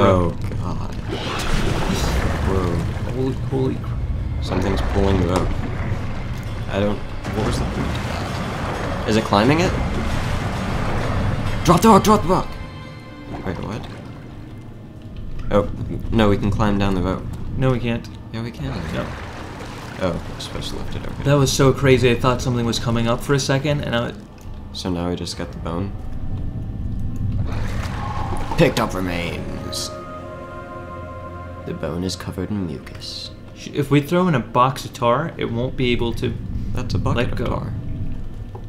Oh, oh god. Whoa. Holy, holy. Something's pulling you rope. I don't. What was the point of that? Is it climbing it? Drop the rock, drop the rock! Wait, what? Oh, no, we can climb down the rope. No, we can't. Yeah, we can. No. Oh, we're supposed to lift it over. That was so crazy. I thought something was coming up for a second, and I. So now we just got the bone. Picked up remains. The bone is covered in mucus. If we throw in a box of tar, it won't be able to. That's a bucket Let of go. tar.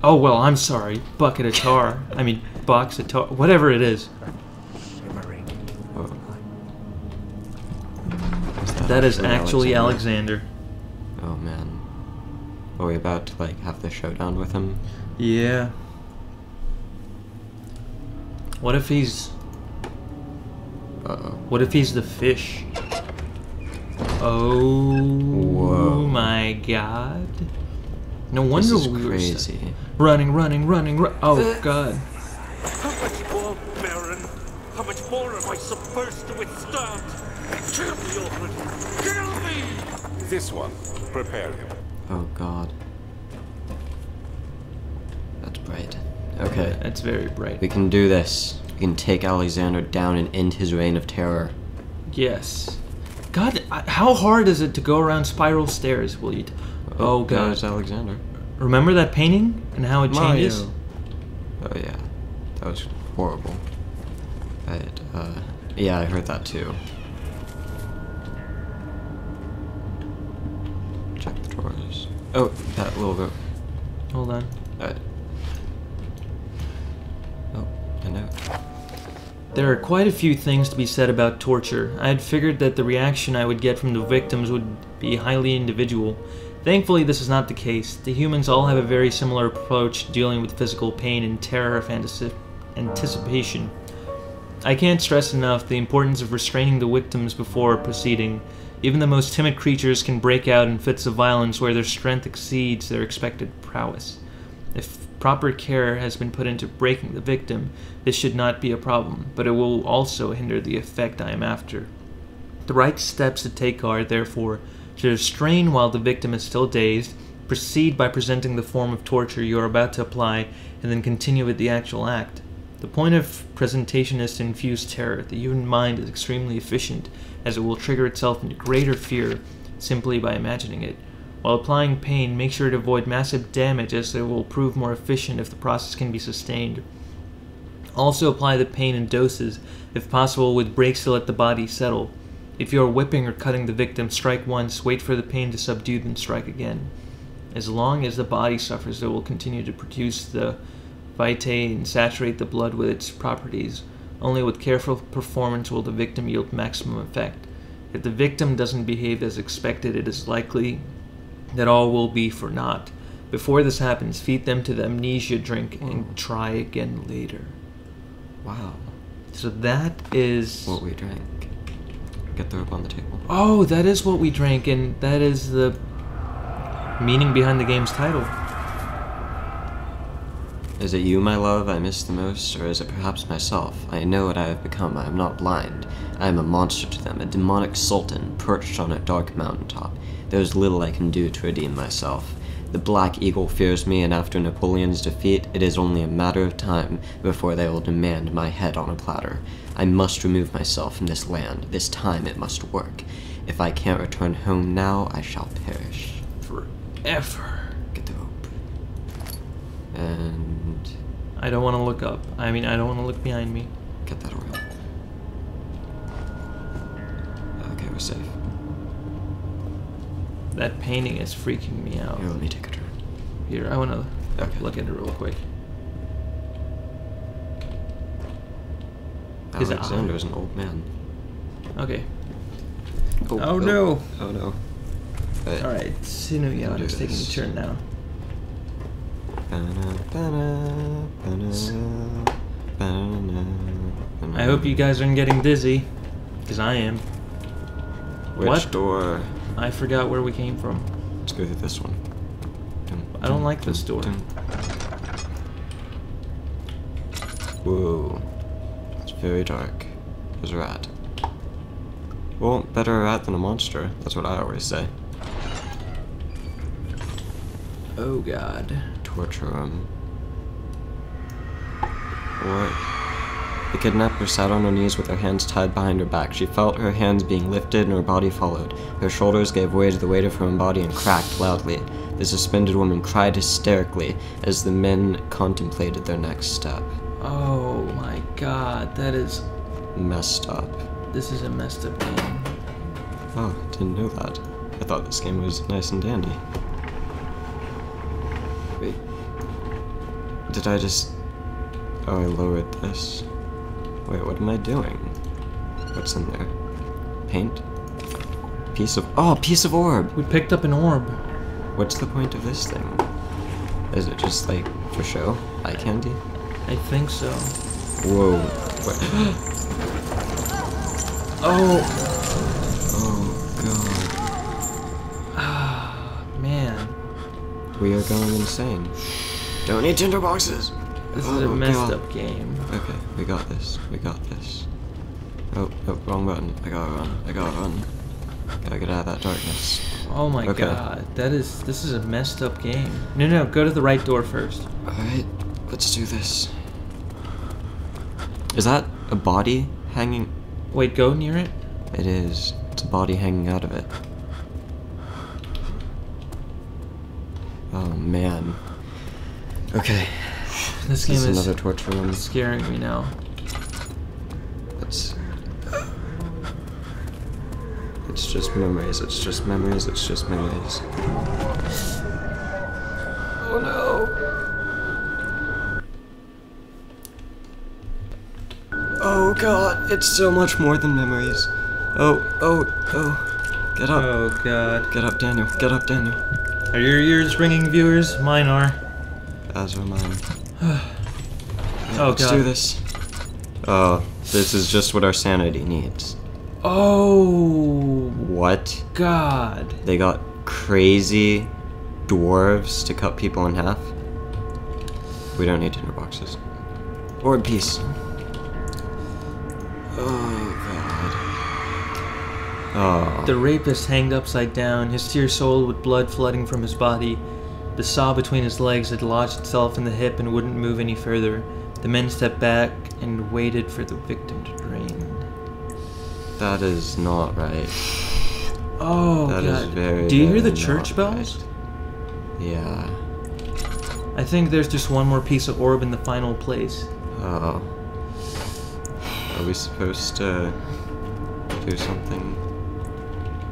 Oh well, I'm sorry. Bucket of tar. I mean, box of tar. Whatever it is. Whoa. Is That is actually Alexander. Oh man. Are we about to like have the showdown with him? Yeah. What if he's. Uh oh. What if he's the fish? Oh Whoa. my god. No This wonder is we were crazy. running, running, running, ru- Oh god. How much more, Baron? How much more am I supposed to withstand? Kill me already! Kill me! This one, prepare him. Oh god. That's bright. Okay. That's very bright. We can do this. Can take Alexander down and end his reign of terror. Yes. God, how hard is it to go around spiral stairs, will you? T- oh god. There's Alexander. Remember that painting and how it changes? Oh yeah. That was horrible. Right, uh yeah, I heard that too. Check the drawers. Oh, that little rope. Hold on. Alright. Oh, I know. There are quite a few things to be said about torture. I had figured that the reaction I would get from the victims would be highly individual. Thankfully, this is not the case. The humans all have a very similar approach dealing with physical pain and terror of anticipation. I can't stress enough the importance of restraining the victims before proceeding. Even the most timid creatures can break out in fits of violence where their strength exceeds their expected prowess. If proper care has been put into breaking the victim, this should not be a problem, but it will also hinder the effect I am after. The right steps to take are, therefore, to restrain while the victim is still dazed, proceed by presenting the form of torture you are about to apply, and then continue with the actual act. The point of presentation is to infuse terror. The human mind is extremely efficient, as it will trigger itself into greater fear simply by imagining it. While applying pain, make sure to avoid massive damage, as it will prove more efficient if the process can be sustained. Also, apply the pain in doses, if possible, with breaks to let the body settle. If you are whipping or cutting the victim, strike once, wait for the pain to subdue, then strike again. As long as the body suffers, it will continue to produce the vitae and saturate the blood with its properties. Only with careful performance will the victim yield maximum effect. If the victim doesn't behave as expected, it is likely that all will be for naught. Before this happens, feed them to the amnesia drink and mm. try again later. Wow. So that is. What we drank. Get the rope on the table. Oh, that is what we drank, and that is the meaning behind the game's title. Is it you, my love, I miss the most, or is it perhaps myself? I know what I have become. I am not blind. I am a monster to them, a demonic sultan perched on a dark mountaintop. There is little I can do to redeem myself. The Black Eagle fears me, and after Napoleon's defeat, it is only a matter of time before they will demand my head on a platter. I must remove myself from this land. This time it must work. If I can't return home now, I shall perish. Forever. Get the rope. And I don't want to look up. I mean, I don't want to look behind me. get that oil. Okay, we're safe. That painting is freaking me out. Here, let me take a turn. Here, I want to Okay. look at it real quick. Alexander is an old man. Okay. Oh, oh, oh. no. Oh no. All right, Tsunuya do is taking a turn now. I hope you guys aren't getting dizzy, because I am. Which What? door? I forgot where we came from. Let's go through this one. Dun, I don't dun, like this door. dun. Whoa. It's very dark. There's a rat. Well, better a rat than a monster. That's what I always say. Oh god. Torture him. What? The kidnapper sat on her knees with her hands tied behind her back. She felt her hands being lifted and her body followed. Her shoulders gave way to the weight of her own body and cracked loudly. The suspended woman cried hysterically as the men contemplated their next step. Oh my god, that is. Messed up. This is a messed up game. Oh, didn't know that. I thought this game was nice and dandy. Did I just... Oh, I lowered this. Wait, what am I doing? What's in there? Paint? Piece of... Oh, piece of orb! We picked up an orb. What's the point of this thing? Is it just, like, for show? Eye candy? I think so. Whoa. What? Oh! Oh, God. Ah, Man. We are going insane. Don't need tinderboxes! This oh is a Oh, messed God. up game. Okay, we got this. We got this. Oh, oh, wrong button. I gotta run. I gotta run. Gotta get out of that darkness. Oh my Okay. god. That is. This is a messed up game. No, no, go to the right door first. Alright, let's do this. Is that a body hanging? Wait, go near it? It is. It's a body hanging out of it. Oh man. Okay, This this game is is another torture room. scaring me now. It's. It's just memories. It's just memories. It's just memories. Oh no. Oh god, it's so much more than memories. Oh, oh, oh. Get up. Oh god. Get up, Daniel. Get up, Daniel. Are your ears ringing, viewers? Mine are. As are mine. Oh Let's god. do this. Oh, this is just what our sanity needs. Oh What? god. They got crazy dwarves to cut people in half. We don't need tinder boxes. Orb piece. Oh god. Oh. The rapist hanged upside down, his tear soiled with blood flooding from his body. The saw between his legs had lodged itself in the hip and wouldn't move any further. The men stepped back and waited for the victim to drain. that is not right. Oh That is god. very. Do you hear the church bells? right. Yeah. I think there's just one more piece of orb in the final place. Oh. Are we supposed to do something?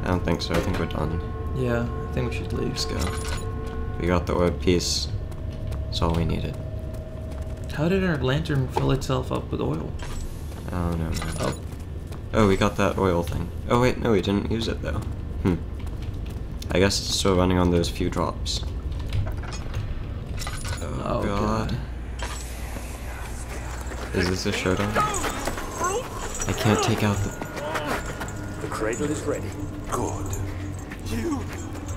I don't think so. I think we're done. Yeah, I think we should leave. Let's go. We got the orb piece. That's all we needed. How did our lantern fill itself up with oil? Oh no, man. Oh, Oh, we got that oil thing. Oh wait, no, we didn't use it though. Hmm. I guess it's still running on those few drops. Oh, Oh, god. God. Is this a showdown? I can't take out the. The cradle is ready. Good. You,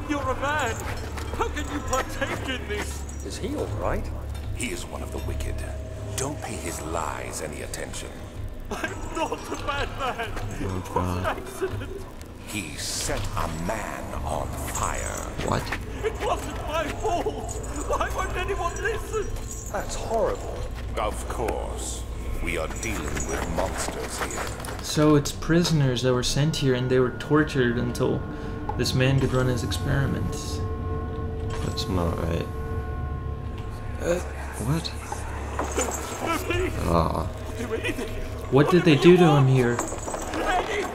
you're a man. How can you partake in this? Is he all right? He is one of the wicked. Don't pay his lies any attention. I'm not a bad man. Oh god. Accident. He set a man on fire. What? It wasn't my fault. Why won't anyone listen? That's horrible. Of course. We are dealing with monsters here. so it's prisoners that were sent here and they were tortured until this man could run his experiments. That's not right. Uh, what? Ah. anything. What did they do to him here? Anything.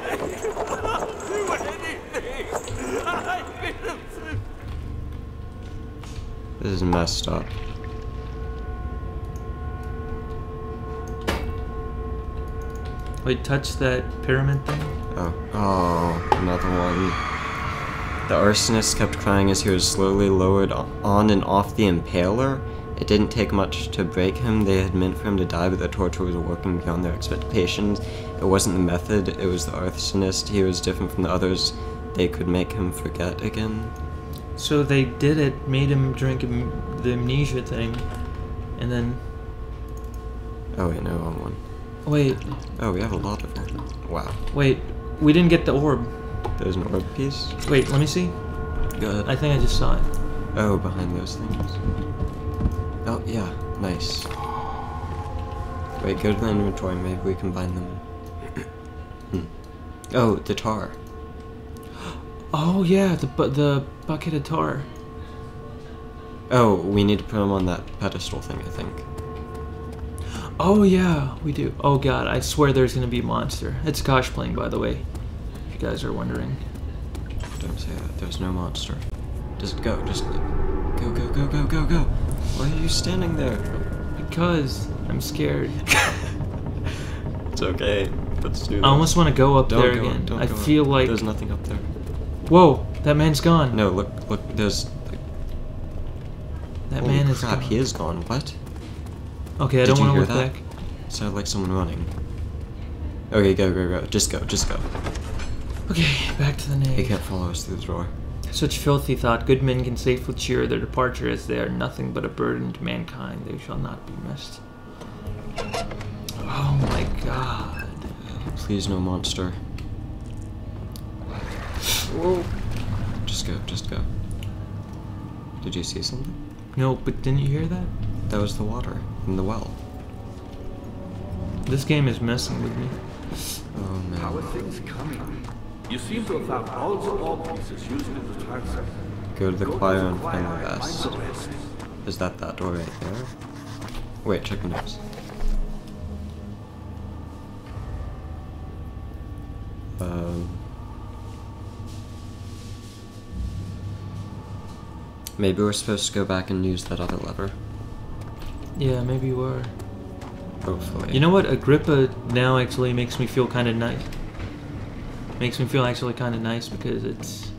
I'll do anything. I'm innocent. This is messed up. Wait, touch that pyramid thing? Oh. Oh, another one. The arsonist kept crying as he was slowly lowered on and off the impaler. It didn't take much to break him. They had meant for him to die, but the torture was working beyond their expectations. It wasn't the method, it was the arsonist. He was different from the others. They could make him forget again. So they did it, made him drink the amnesia thing, and then Oh wait, no, wrong one. wait, Oh, we have a lot of them. Wow. wait, We didn't get the orb. There's an orb piece. Wait, let me see. Good. I think I just saw it. Oh, behind those things. Oh, yeah. Nice. Wait, go to the inventory. Maybe we can bind them. Hmm. oh, the tar. Oh yeah, the bu- the bucket of tar. Oh, we need to put them on that pedestal thing, I think. Oh yeah, we do. Oh god, I swear there's gonna be a monster. It's Kosh playing, by the way. You guys are wondering. Don't say that. There's no monster. Just go. Just go, go, go, go, go, go. Why are you standing there? Because I'm scared. It's okay. Let's do this. I almost want to go up Don't there go up, again. don't I go up. feel like. There's nothing up there. Whoa, that man's gone. No, look, look. There's. Like, that holy man is crap, gone. he is gone. What? Okay, I Did don't want to look that? back. Sounded like someone running. Okay, go, go, go. Just go, just go. Okay, back to the He nave. can't follow us through the door. Such filthy thought. Good men can safely cheer their departure as they are nothing but a burden to mankind. They shall not be missed. Oh my god. Please, no monster. Whoa. Just go, just go. Did you see something? No, but didn't you hear that? That was the water in the well. This game is messing with me. Oh How are things coming? You seem to have found all the orb pieces used in the transfer. Go to the Go to choir and find the and vest. rest. Is that that door right there? Wait, check the notes. Um. Maybe we're supposed to go back and use that other lever. Yeah, maybe you are. Hopefully. You know what? Agrippa now actually makes me feel kind of nice. Makes me feel actually kind of nice because it's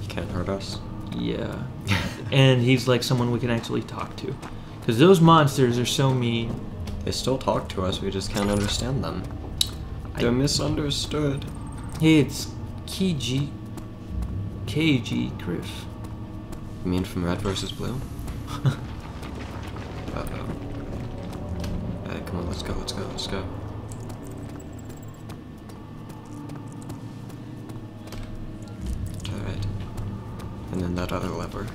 He can't hurt us. yeah, and he's like someone we can actually talk to. Because those monsters are so mean. They still talk to us, we just can't understand them. I- They're misunderstood. Hey, it's KG, KG Griff. You mean from red versus blue? Uh oh. Alright, come on, let's go, let's go, let's go. Alright. And that other lever.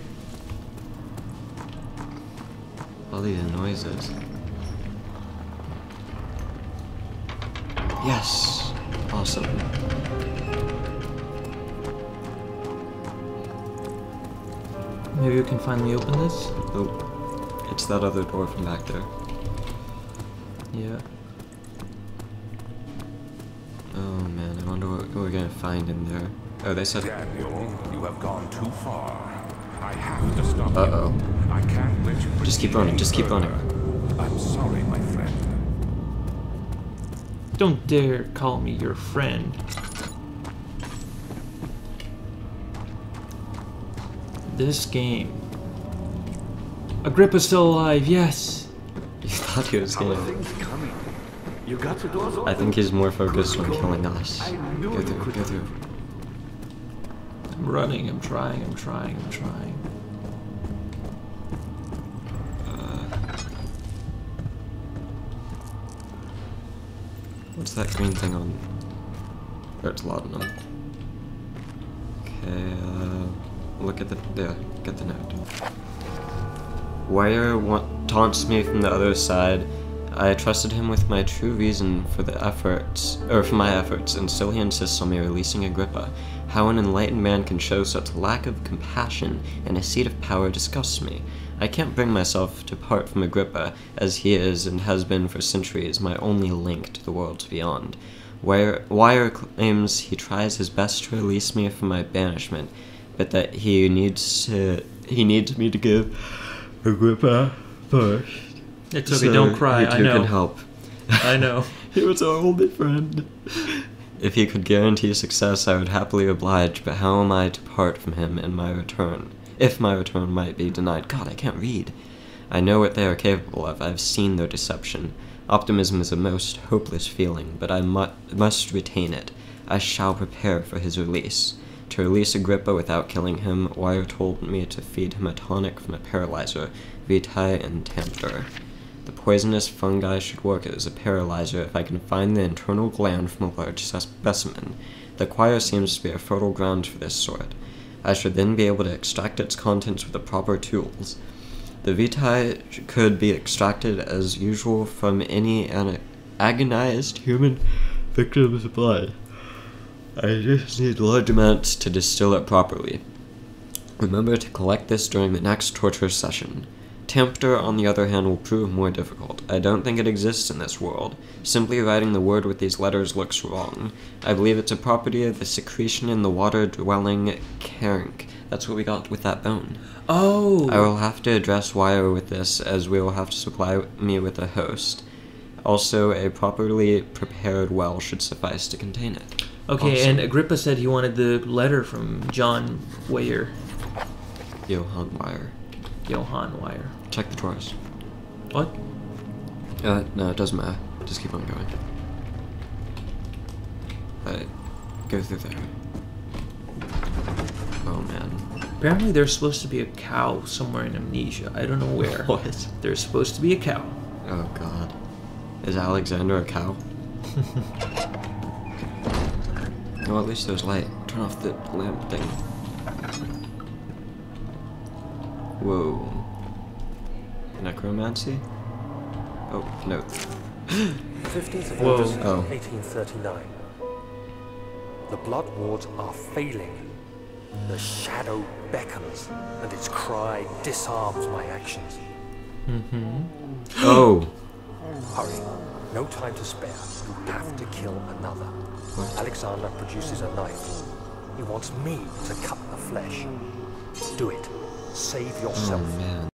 All these noises. Yes! Awesome. Maybe we can finally open this. Oh, it's that other door from back there. Yeah. Oh man, I wonder what we're gonna find in there. Oh, they said. Daniel, you have gone too far. I have to stop. Uh-oh. I can't let you Just keep running, just keep running. I'm sorry, my friend. Don't dare call me your friend. This game. Agrippa's still alive, yes! You thought he was How gonna. coming? You got the doors open? I think he's more focused on killing us. Go through, go through. I'm running, I'm trying, I'm trying, I'm trying. What's that green thing on? Oh, it's laudanum. Okay, uh, look at the, yeah, get the note. Weyer taunts me from the other side. I trusted him with my true reason for the efforts, or for my efforts, and still he insists on me releasing Agrippa. How an enlightened man can show such lack of compassion in a seat of power disgusts me. I can't bring myself to part from Agrippa, as he is and has been for centuries my only link to the worlds beyond. Weyer, Weyer claims he tries his best to release me from my banishment, but that he needs to he needs me to give Agrippa first. It's okay, so don't cry, I know. can help. I know. he was our only friend. If he could guarantee success, I would happily oblige, but how am I to part from him in my return? If my return might be denied. God, I can't read. I know what they are capable of. I've seen their deception. Optimism is a most hopeless feeling, but I mu- must retain it. I shall prepare for his release. To release Agrippa without killing him, Weyer told me to feed him a tonic from a paralyzer, Vitae and Tempter. Poisonous fungi should work as a paralyzer if I can find the internal gland from a large specimen. The choir seems to be a fertile ground for this sort. I should then be able to extract its contents with the proper tools. The vitae could be extracted as usual from any an- agonized human victim's blood. I just need large amounts to distill it properly. Remember to collect this during the next torture session. Tempter, on the other hand, will prove more difficult. I don't think it exists in this world. Simply writing the word with these letters looks wrong. I believe it's a property of the secretion in the water dwelling Kaernk. That's what we got with that bone. Oh. I will have to address Weyer with this, as we will have to supply me with a host. Also, a properly prepared well should suffice to contain it. Okay, and Agrippa said he wanted the letter from John Weyer, Johann Weyer. Johann Weyer. Check the drawers. What? Uh, no, it doesn't matter. Just keep on going. Alright, go through there. Oh man. Apparently, there's supposed to be a cow somewhere in Amnesia. I don't know where. What? There's supposed to be a cow. Oh god. Is Alexander a cow? oh, at least there's light. Turn off the lamp thing. Whoa. Necromancy? Oh, no. 15th of Whoa. August, Oh. 1839. The blood wards are failing. The shadow beckons, and its cry disarms my actions. Mm-hmm. Oh! Hurry. No time to spare. You have to kill another. Alexander produces a knife. He wants me to cut the flesh. Do it. Save Oh yourself. man.